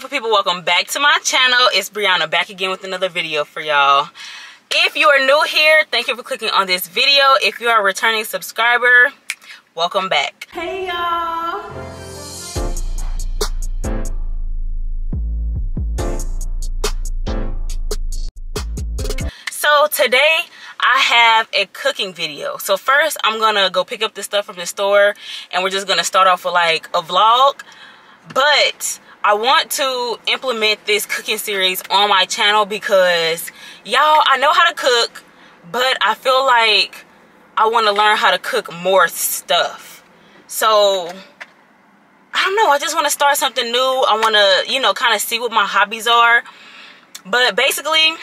beautiful people welcome back to my channel. It's brianna back again with another video for y'all. If you are new here thank you for clicking on this video. If you are a returning subscriber welcome back. Hey y'all. So today I have a cooking video. So first I'm gonna go pick up the stuff from the store and we're just gonna start off with like a vlog. But I want to implement this cooking series on my channel because y'all, I know how to cook, but I feel like I want to learn how to cook more stuff. So, I don't know. I just want to start something new. I want to, you know, kind of see what my hobbies are. But basically,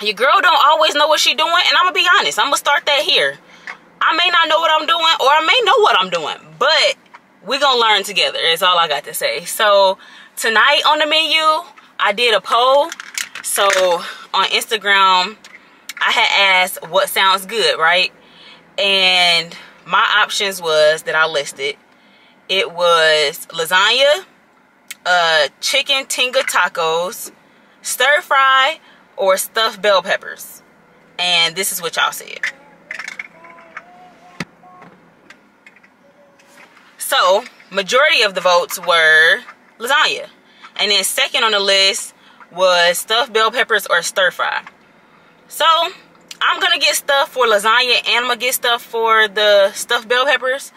your girl don't always know what she doing. And I'm going to be honest. I'm going to start that here. I may not know what I'm doing or I may know what I'm doing. But we're gonna learn together is all i got to say. So tonight on the menu i did a poll. So on instagram i had asked what sounds good right? And my options was that i listed. It was lasagna uh chicken tinga tacos stir fry or stuffed bell peppers. And this is what y'all said So, majority of the votes were lasagna. And then second on the list was stuffed bell peppers or stir fry. So, I'm going to get stuff for lasagna and I'm to get stuff for the stuffed bell peppers.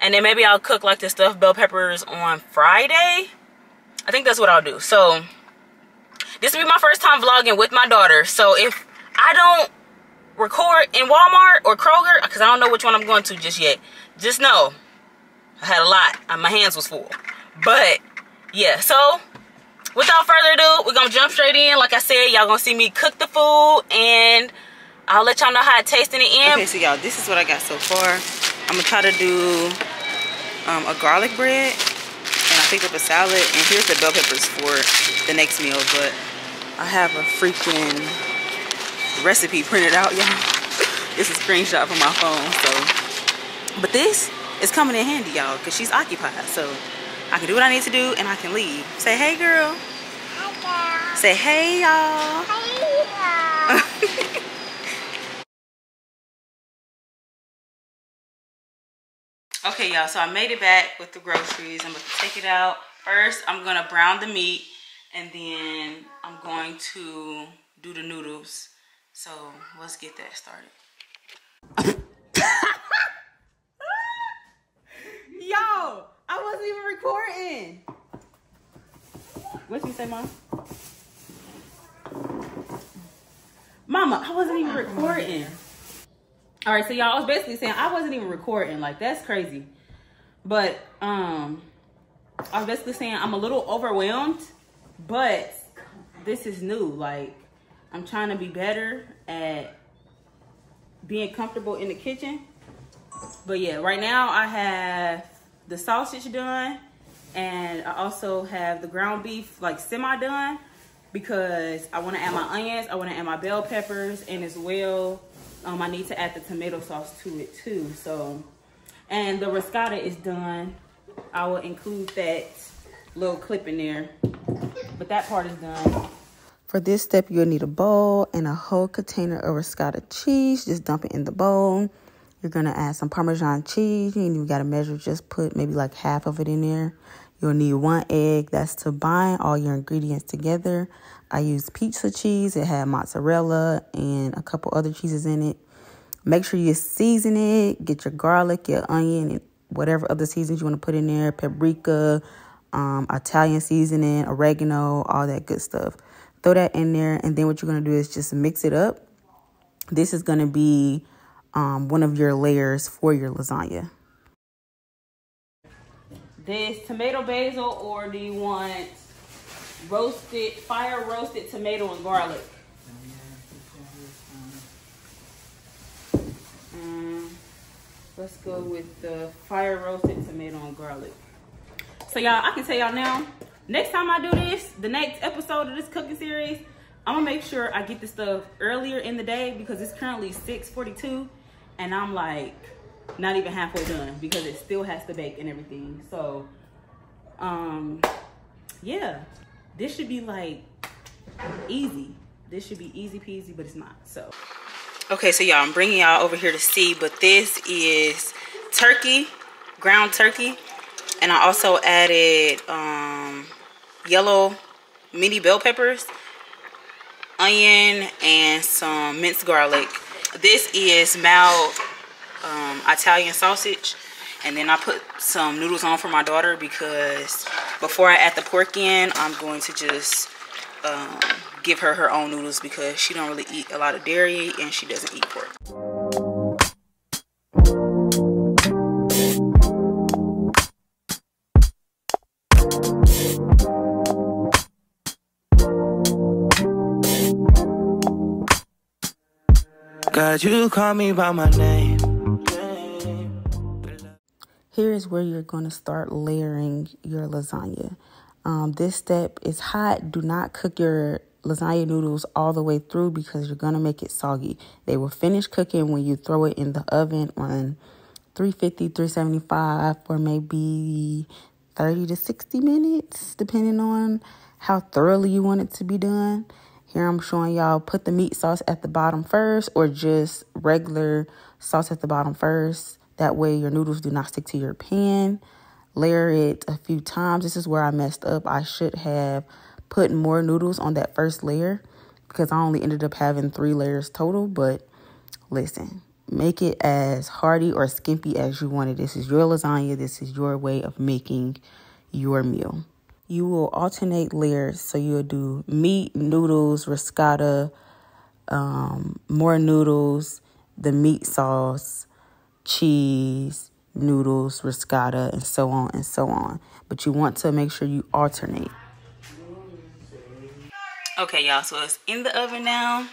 And then maybe I'll cook like the stuffed bell peppers on Friday. I think that's what I'll do. So, this will be my first time vlogging with my daughter. So, if I don't record in Walmart or Kroger, because I don't know which one I'm going to just yet, just know I had a lot. Uh, my hands was full. But, yeah. So, without further ado, we're to jump straight in. Like I said, y'all to see me cook the food. And I'll let y'all know how it tastes in the end. Okay, so y'all, this is what I got so far. I'm to try to do um, a garlic bread. And I picked up a salad. And here's the bell peppers for the next meal. But I have a freaking recipe printed out, y'all. it's a screenshot from my phone. So, but this it's coming in handy, y'all, because she's occupied. So I can do what I need to do and I can leave. Say, hey, girl. Hi, Say, hey, y'all. Hey, okay, y'all, so I made it back with the groceries. I'm going to take it out. First, I'm going to brown the meat, and then I'm going to do the noodles. So let's get that started. Yo, I wasn't even recording. What you say, mom? Mama, I wasn't even recording. All right, so y'all, I was basically saying I wasn't even recording. Like, that's crazy. But, um, I was basically saying I'm a little overwhelmed, but this is new. Like, I'm trying to be better at being comfortable in the kitchen. But yeah, right now I have the sausage done and I also have the ground beef like semi done because I want to add my onions, I want to add my bell peppers, and as well, um, I need to add the tomato sauce to it too. So, and the riscotta is done. I will include that little clip in there, but that part is done. For this step, you'll need a bowl and a whole container of riscotta cheese. Just dump it in the bowl. You're going to add some Parmesan cheese. And you got to measure, just put maybe like half of it in there. You'll need one egg. That's to bind all your ingredients together. I used pizza cheese. It had mozzarella and a couple other cheeses in it. Make sure you season it. Get your garlic, your onion, and whatever other seasons you want to put in there. Paprika, um, Italian seasoning, oregano, all that good stuff. Throw that in there. And then what you're going to do is just mix it up. This is going to be um, one of your layers for your lasagna. This tomato basil or do you want roasted, fire roasted tomato and garlic? Um, let's go with the fire roasted tomato and garlic. So y'all, I can tell y'all now, next time I do this, the next episode of this cooking series, I'm gonna make sure I get this stuff earlier in the day because it's currently 642 and I'm like not even halfway done because it still has to bake and everything. So, um, yeah, this should be like easy. This should be easy peasy, but it's not. So, okay, so y'all, I'm bringing y'all over here to see, but this is turkey, ground turkey, and I also added um, yellow mini bell peppers, onion, and some minced garlic. This is mild um, Italian sausage. And then I put some noodles on for my daughter because before I add the pork in, I'm going to just um, give her her own noodles because she don't really eat a lot of dairy and she doesn't eat pork. God, you call me by my name. Here is where you're going to start layering your lasagna. Um, this step is hot. Do not cook your lasagna noodles all the way through because you're going to make it soggy. They will finish cooking when you throw it in the oven on 350, 375 for maybe 30 to 60 minutes, depending on how thoroughly you want it to be done. Here I'm showing y'all put the meat sauce at the bottom first or just regular sauce at the bottom first. That way your noodles do not stick to your pan. Layer it a few times. This is where I messed up. I should have put more noodles on that first layer because I only ended up having three layers total. But listen, make it as hearty or skimpy as you want it. This is your lasagna. This is your way of making your meal you will alternate layers. So you'll do meat, noodles, riscotta, um, more noodles, the meat sauce, cheese, noodles, riscotta, and so on and so on. But you want to make sure you alternate. Okay, y'all, so it's in the oven now.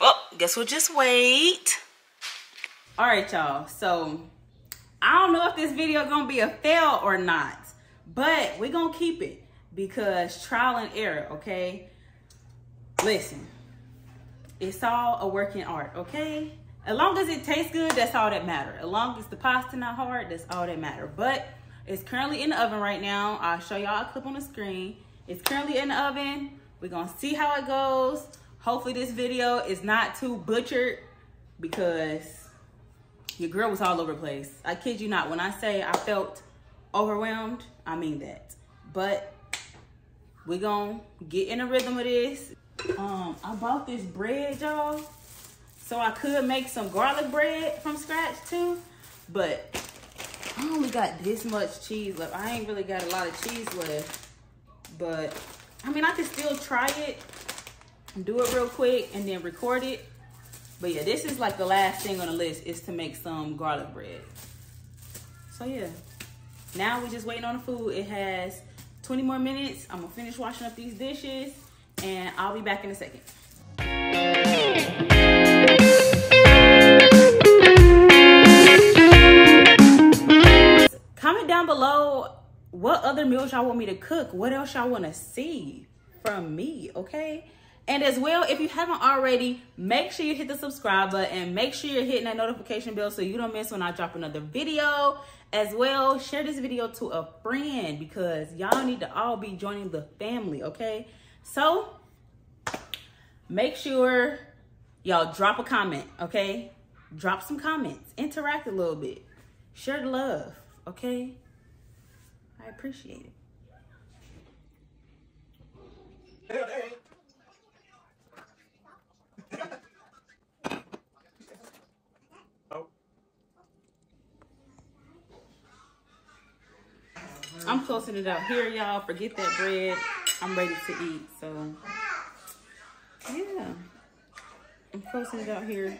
Well, guess we'll just wait. All right, y'all, so I don't know if this video is gonna be a fail or not. But we're going to keep it because trial and error, okay? Listen, it's all a working art, okay? As long as it tastes good, that's all that matter. As long as the pasta not hard, that's all that matter. But it's currently in the oven right now. I'll show y'all a clip on the screen. It's currently in the oven. We're to see how it goes. Hopefully this video is not too butchered because your girl was all over the place. I kid you not. When I say I felt overwhelmed, I mean that. But we gonna get in a rhythm of this. Um, I bought this bread, y'all. So I could make some garlic bread from scratch too. But I only got this much cheese left. I ain't really got a lot of cheese left. But I mean, I could still try it, do it real quick, and then record it. But yeah, this is like the last thing on the list is to make some garlic bread. So yeah. Now we're just waiting on the food. It has 20 more minutes. I'm gonna finish washing up these dishes and I'll be back in a second. Comment down below what other meals y'all want me to cook. What else y'all wanna see from me, okay? And as well, if you haven't already, make sure you hit the subscribe button make sure you're hitting that notification bell so you don't miss when I drop another video. As well, share this video to a friend because y'all need to all be joining the family, okay? So, make sure y'all drop a comment, okay? Drop some comments. Interact a little bit. Share the love, okay? I appreciate it. Closing it out here, y'all. Forget that bread. I'm ready to eat. So, yeah. I'm closing it out here.